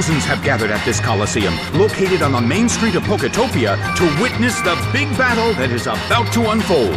Thousands have gathered at this Coliseum, located on the main street of Poketopia, to witness the big battle that is about to unfold.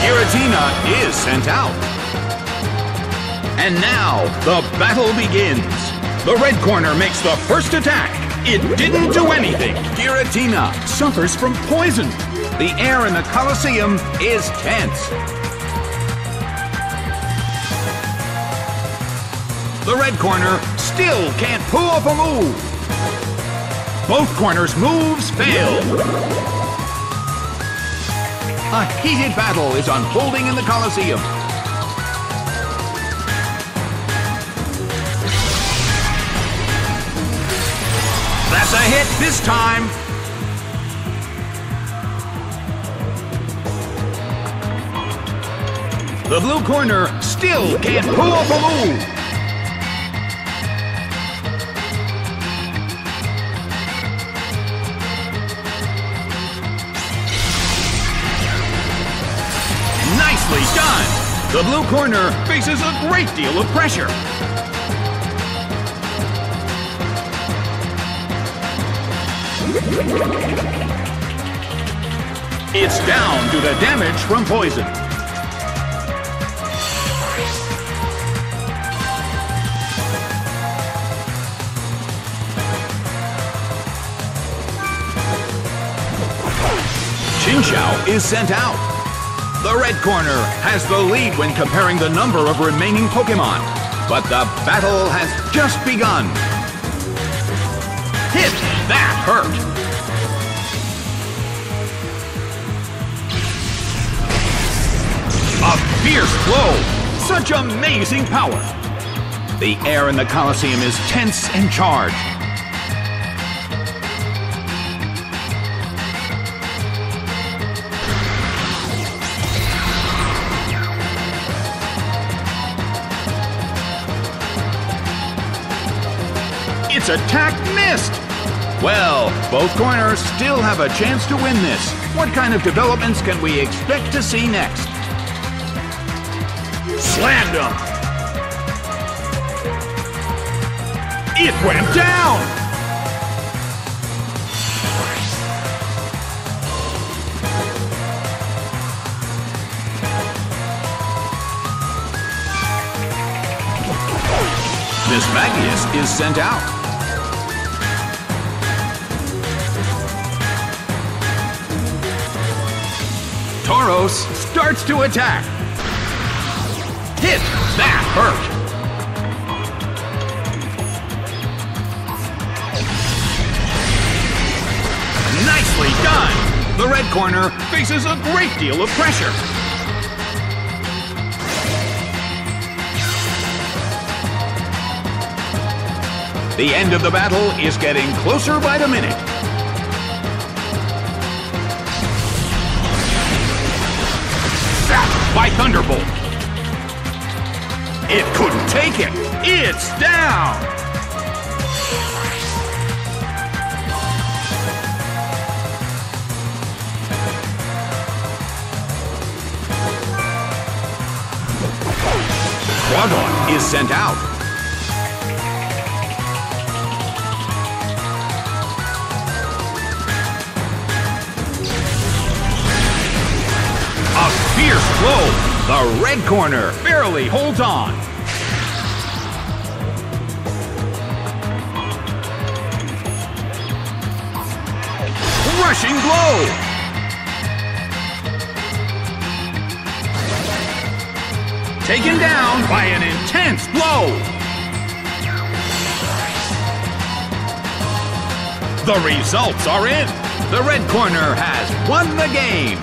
Giratina is sent out. And now, the battle begins. The red corner makes the first attack. It didn't do anything. Giratina suffers from poison. The air in the Coliseum is tense. The red corner still can't pull off a move. Both corners' moves fail. A heated battle is unfolding in the Coliseum. That's a hit this time. The blue corner still can't pull off a move. The blue corner faces a great deal of pressure. It's down to the damage from poison. Chinchou is sent out. The red corner has the lead when comparing the number of remaining Pokemon. But the battle has just begun. Hit! That hurt! A fierce blow! Such amazing power! The air in the Colosseum is tense and charged. Attack missed! Well, both corners still have a chance to win this. What kind of developments can we expect to see next? Slammed him! It went down! Mismagius is sent out. Tauros starts to attack. Hit! That hurt! Nicely done! The red corner faces a great deal of pressure. The end of the battle is getting closer by the minute. By Thunderbolt. It couldn't take it. It's down. Crawdaunt is sent out. Fierce blow. The red corner barely holds on. Rushing blow. Taken down by an intense blow. The results are in. The red corner has won the game.